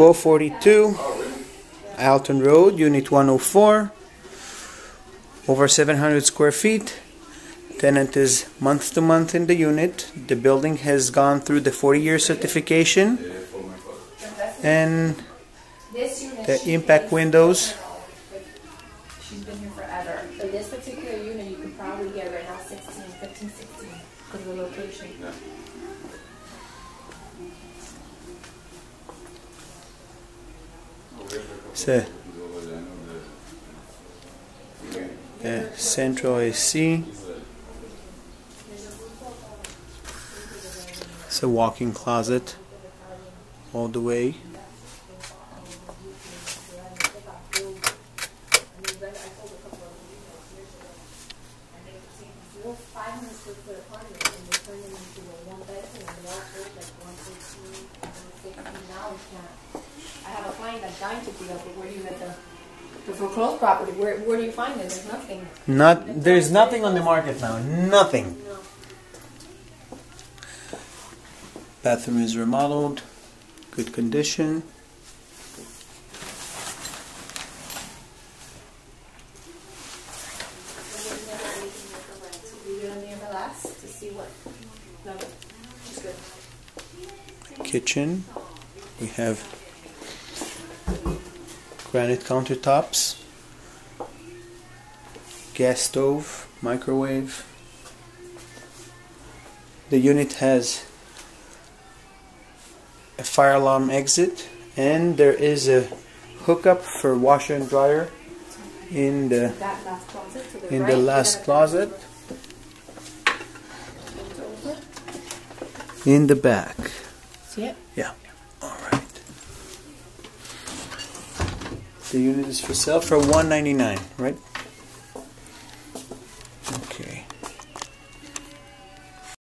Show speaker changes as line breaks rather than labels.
1242 Alton Road, Unit 104. Over 700 square feet. Tenant is month to month in the unit. The building has gone through the 40 year certification. And the impact windows.
She's been here forever. For this particular unit, you could probably get right now 16, 15, 16 because of the location.
So, the eh, central AC. It's a walk-in closet all the way.
Well, 500 square foot apartment and they turn them into a one bedroom and they all built like 115, 160. Now we can't. I have a client that's dying to do that, but where do you get the, the foreclosed property? Where, where do you find it? There's nothing.
Not there's nothing on the market now. Nothing.
No.
Bathroom is remodeled, good condition.
We get on the MLS to see what. No, it's good.
Kitchen. We have granite countertops, gas stove, microwave. The unit has a fire alarm exit and there is a hookup for washer and dryer in the
last closet
in the last closet in the back.
See it?
Yeah. All right. The unit is for sale for 199, right?